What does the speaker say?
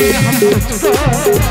लड़के हम